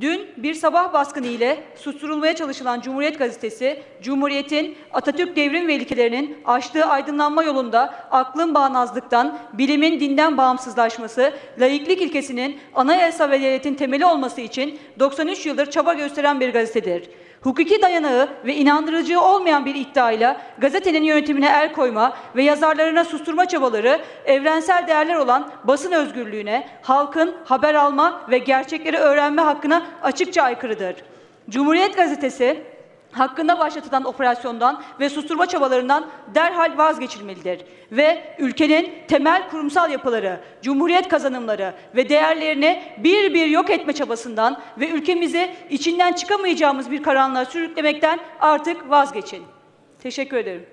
Dün bir sabah baskını ile susturulmaya çalışılan Cumhuriyet Gazetesi, Cumhuriyet'in Atatürk devrim ve açtığı aydınlanma yolunda aklın bağnazlıktan, bilimin dinden bağımsızlaşması, laiklik ilkesinin anayasa ve devletin temeli olması için 93 yıldır çaba gösteren bir gazetedir. Hukuki dayanağı ve inandırıcı olmayan bir iddiayla gazetenin yönetimine el koyma ve yazarlarına susturma çabaları evrensel değerler olan basın özgürlüğüne, halkın haber alma ve gerçekleri öğrenme hakkına açıkça aykırıdır. Cumhuriyet Gazetesi hakkında başlatılan operasyondan ve susturma çabalarından derhal vazgeçilmelidir ve ülkenin temel kurumsal yapıları, cumhuriyet kazanımları ve değerlerini bir bir yok etme çabasından ve ülkemizi içinden çıkamayacağımız bir karanlığa sürüklemekten artık vazgeçin. Teşekkür ederim.